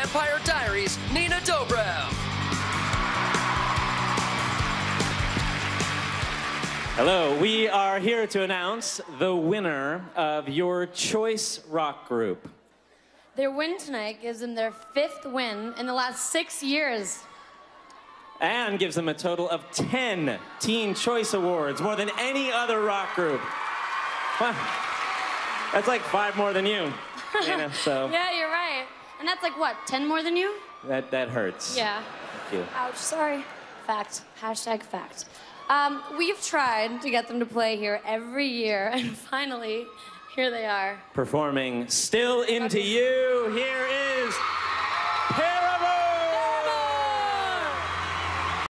Vampire Diaries, Nina Dobrev. Hello, we are here to announce the winner of your choice rock group. Their win tonight gives them their fifth win in the last six years. And gives them a total of 10 Teen Choice Awards, more than any other rock group. Wow. That's like five more than you, Nina, so Yeah, you're right. And that's like what, 10 more than you? that, that hurts. Yeah. Thank you. Ouch, sorry. Fact. Hashtag fact. Um, we've tried to get them to play here every year, and finally, here they are. Performing Still Into You, here is